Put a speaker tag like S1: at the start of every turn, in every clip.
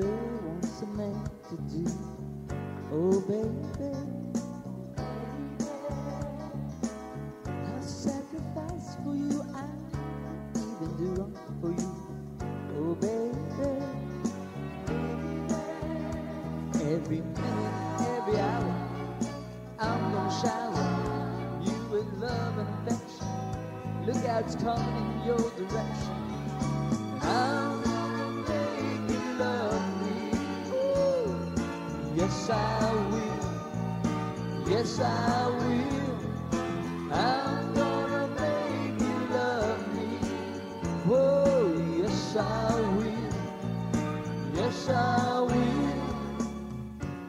S1: girl wants a man to do. Oh, baby. I'll sacrifice for you. I'll even do wrong for you. Oh, baby. Every minute, every hour, I'm gonna shower you with love and affection. Look out, it's coming in your direction. Yes, I will. Yes, I will. I'm gonna make you love me. Oh, yes, I will. Yes, I will.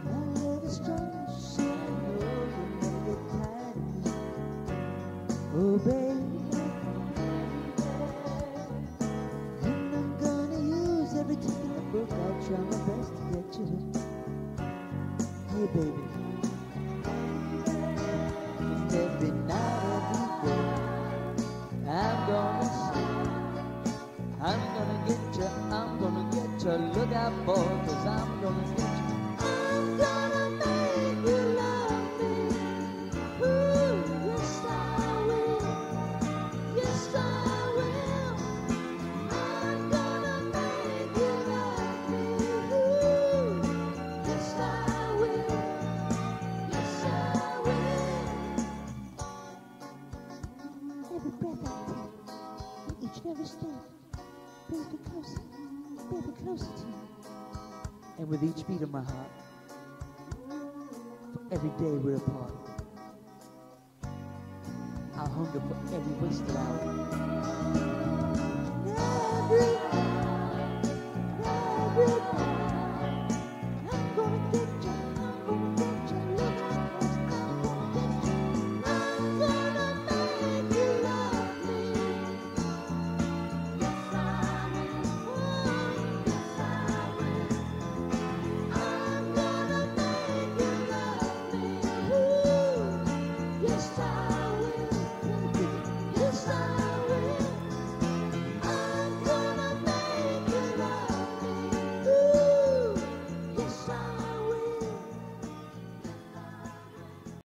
S1: My love is strong, so I know you'll never tired. Oh, baby. And I'm gonna use every trick in the book. I'll try my best to get you hooked. Hey, baby. And every night, every day, I'm gonna say, I'm gonna get you, I'm gonna get you. Look out, boy, cause I'm gonna get you.
S2: Step, brings me closer, me closer to you.
S1: And with each beat of my heart, every day we're apart, I'll hunger for every wasted hour.